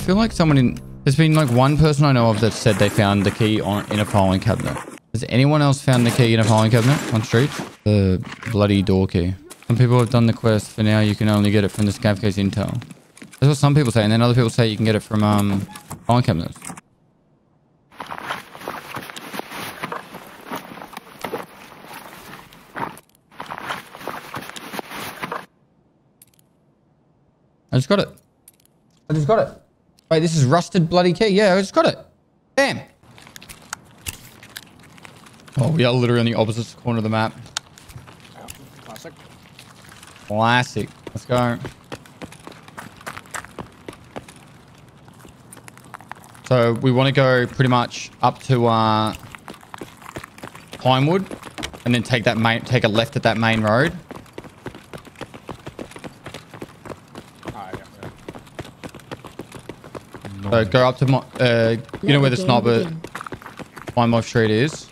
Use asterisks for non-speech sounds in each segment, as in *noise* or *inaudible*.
I feel like someone in... There's been like one person I know of that said they found the key on in a filing cabinet. Has anyone else found the key in a filing cabinet on street? The bloody door key. Some people have done the quest. For now, you can only get it from the scav case intel. That's what some people say. And then other people say you can get it from um, filing cabinets. I just got it. I just got it. Wait, this is rusted bloody key. Yeah, I just got it. Damn. Oh, we are literally on the opposite corner of the map. Classic. Classic. Let's go. So we want to go pretty much up to uh, Pinewood, and then take that main, take a left at that main road. Ah, yeah, yeah. So go up to my, uh, you know where the Let game sniper begin. Plymouth Street is.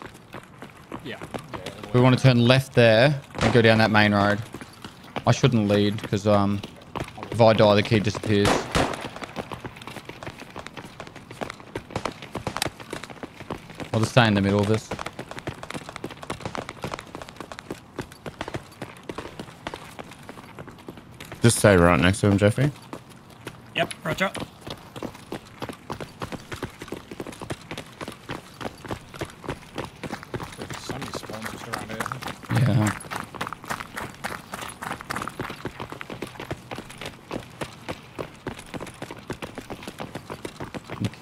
Yeah. yeah We want to turn left there and go down that main road. I shouldn't lead because um, if I die, the key disappears. I'll just stay in the middle of this. Just stay right next to him, Jeffy. Yep, roger. There's so many spawns just around here. Yeah.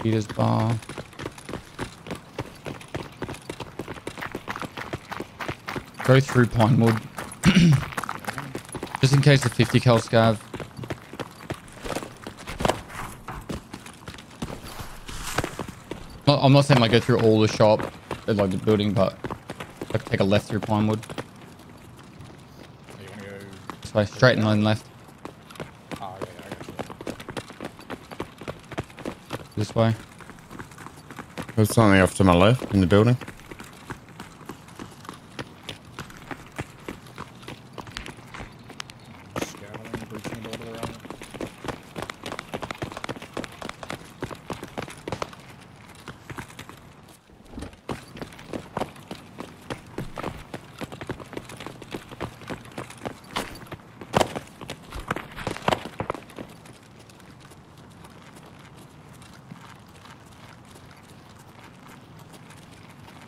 Nikita's bar. Go through Pinewood. Just in case the 50 cal scav. I'm not saying like go through all the shop, uh, like the building, but like take a left through Pinewood. You want to go? This straight and then left. Oh, yeah, yeah, I got you. This way. There's something off to my left in the building.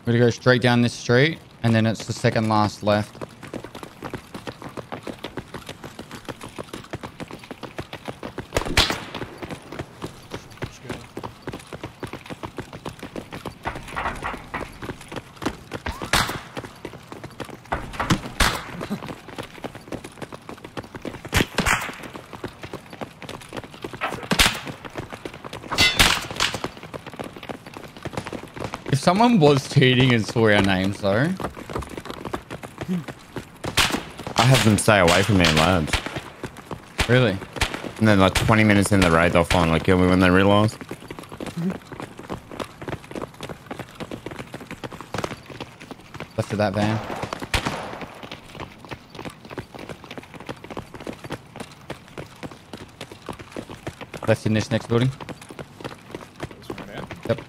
We're gonna go straight down this street, and then it's the second last left. Someone was cheating and saw our names, though, I have them stay away from me in labs. really, And then like 20 minutes in the raid, they'll finally kill me when they realise. left of that van. Left in this next building. This one down. Yep.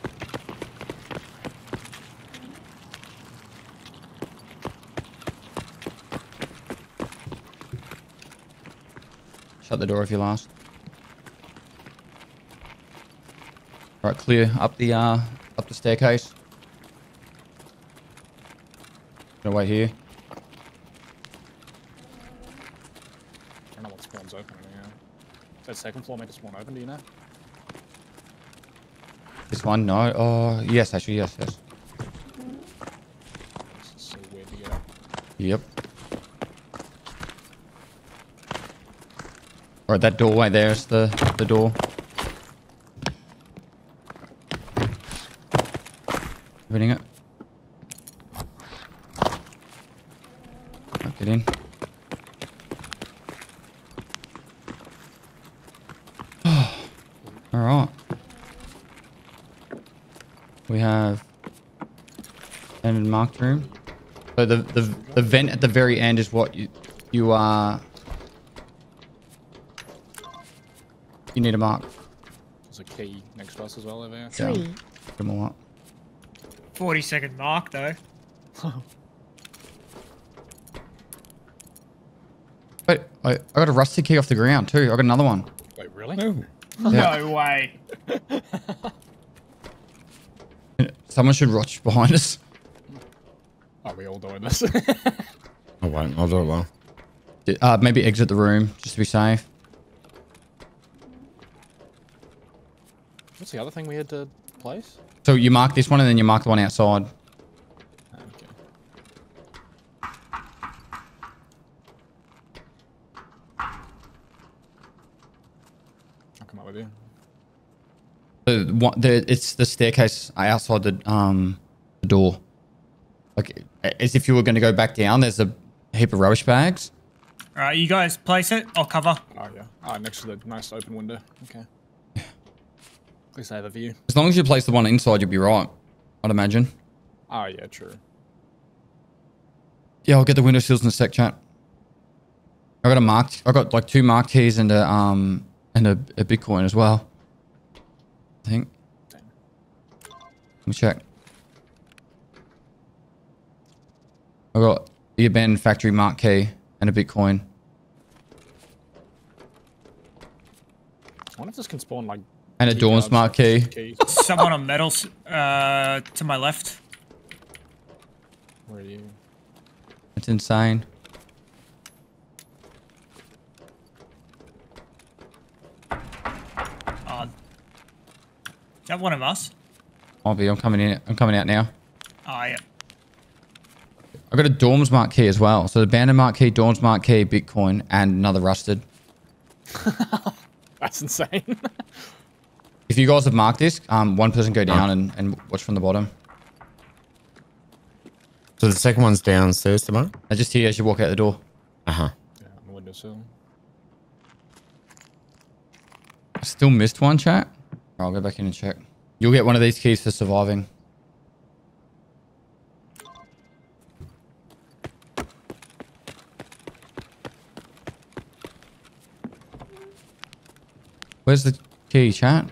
Shut the door if you're last. Right, clear up the uh up the staircase. Gonna wait here. I don't know what spawn's open. Is that second floor meant to spawn open, do you know? This one, no. Oh, yes, actually, yes, yes. This is so weird to get up. Yep. Right, that doorway there's the the door. Opening it. Right, Get in. *sighs* All right. We have an marked room. So the, the the vent at the very end is what you you uh you need a mark. Is There's a key next to us as well over here. Yeah. Three. Get them all up. 40 second mark though. *laughs* Wait, I, I got a rusty key off the ground too. I got another one. Wait, really? Yeah. No *laughs* way. *laughs* Someone should watch behind us. Are we all doing this? I won't. I'll do it well. Uh, maybe exit the room just to be safe. What's the other thing we had to place? So you mark this one and then you mark the one outside. Okay. I'll come up with you. The one, the it's the staircase outside the um the door. Like as if you were going to go back down. There's a heap of rubbish bags. Alright, you guys place it. I'll cover. Oh, yeah. Oh, next to the nice open window. Okay. At least have a view. As long as you place the one inside, you'll be right. I'd imagine. Oh, yeah, true. Yeah, I'll get the window seals in the sec chat. I got a marked. I got like two marked keys and a um and a, a Bitcoin as well. I think. Let me check. I got the abandoned factory mark key and a Bitcoin. I wonder if this can spawn, like... And a key Dawn smart key. Someone on metal uh, to my left. Where are you? It's insane. Uh, is that one of us? I'll be. I'm coming in. I'm coming out now. Oh, yeah. I got a Dorms mark key as well. So the abandoned mark key, Dorms mark key, Bitcoin, and another rusted. *laughs* That's insane. If you guys have marked this, um, one person go down and, and watch from the bottom. So the second one's downstairs tomorrow? I just hear as you walk out the door. Uh huh. yeah, on the windowsill. I still missed one chat. I'll go back in and check. You'll get one of these keys for surviving. Where's the key, chat?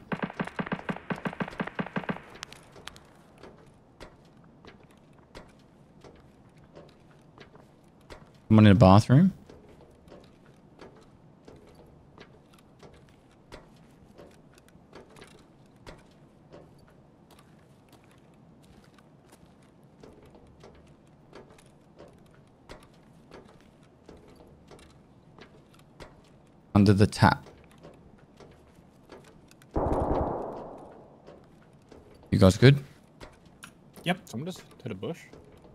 Someone in a bathroom? Under the tap. You guys good? Yep. Someone just hit a bush?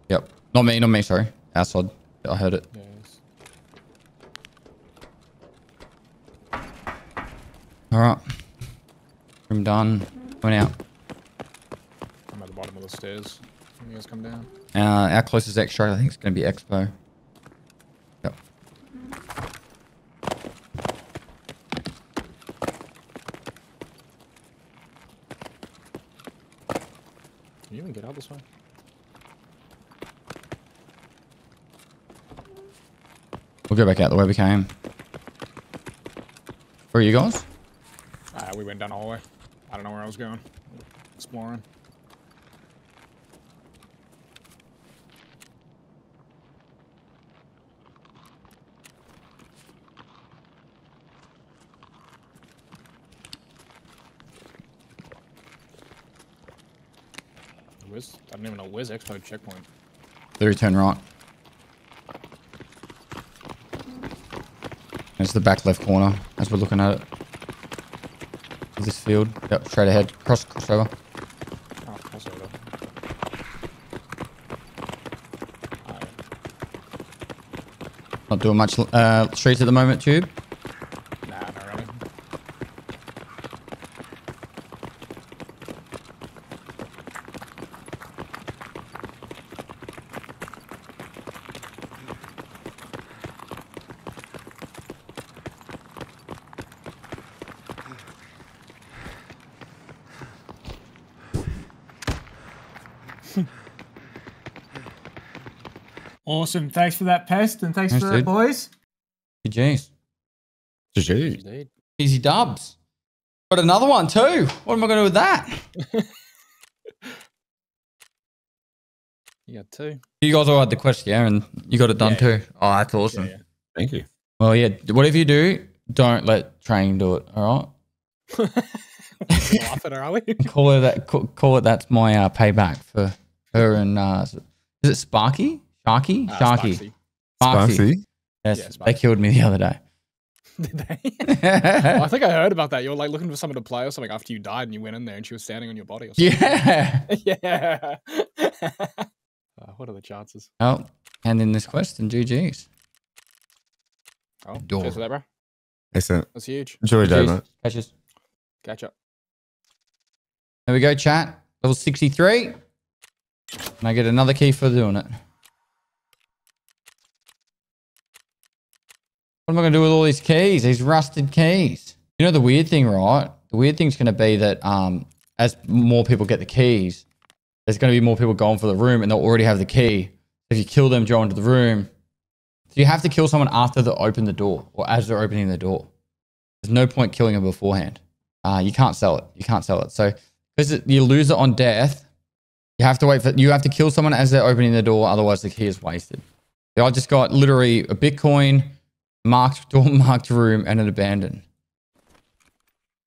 Yep. Not me, not me, sorry. Outside. I heard it. Yes. Alright. Room done. Went out. I'm at the bottom of the stairs. When you guys come down. Uh, our closest extract, I think, is going to be Expo. Yep. Can you even get out this way? We'll go back out the way we came. Where are you guys? Ah, we went down the hallway. I don't know where I was going. Exploring. Where's, I don't even know where's Expo checkpoint. Literally turn right. It's the back left corner as we're looking at it. This field. Yep, straight ahead. Cross, crossover. Oh, crossover. Ah, yeah. Not doing much uh, streets at the moment, Tube. Nah, not really. *laughs* Awesome. Thanks for that, Pest, and thanks Thanks, for that, dude. boys. GG's. GG. Indeed. Easy dubs. Got another one too. What am I going to do with that? *laughs* You got two. You guys all had the quest, yeah, and you got it done Yeah, too. Oh, that's awesome. Yeah, Thank you. Well, yeah. Whatever you do, don't let train do it. all right? yeah. *laughs* We're laughing, are we? Call it that. Call, call it that's my uh, payback for her and uh, is it Sparky? Sharky? Ah, Sharky. Sparksy. Sparksy. Yes, Yeah, they killed me the other day. Did they? *laughs* Oh, I think I heard about that. You were like looking for someone to play or something after you died, and you went in there, and she was standing on your body or something. yeah. *laughs* yeah. *laughs* Uh, what are the chances? Oh, and in this quest and GG's. Oh, Door. cheers for that, bro. Excellent. That's huge. Enjoy your day, GG's. mate. Catches. Catch up. There we go, chat. Level 63. And I get another key for doing it. What am I going to do with all these keys? These rusted keys. You know the weird thing, right? The weird thing's going to be that um, as more people get the keys, there's going to be more people going for the room and they'll already have the key. If you kill them, go into the room. So you have to kill someone after they open the door or as they're opening the door. There's no point killing them beforehand. Uh, you can't sell it. You can't sell it. So because you lose it on death, you have to wait for you have to kill someone as they're opening the door, otherwise the key is wasted. I just got literally a Bitcoin, marked *laughs* door, marked room, and an abandoned.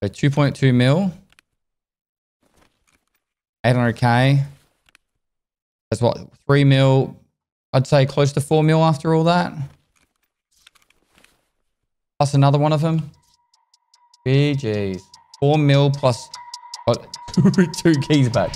So 2.2 mil, 800k. That's what three mil. I'd say close to four mil after all that. Plus another one of them. GG's. Four mil plus got *laughs* two keys back.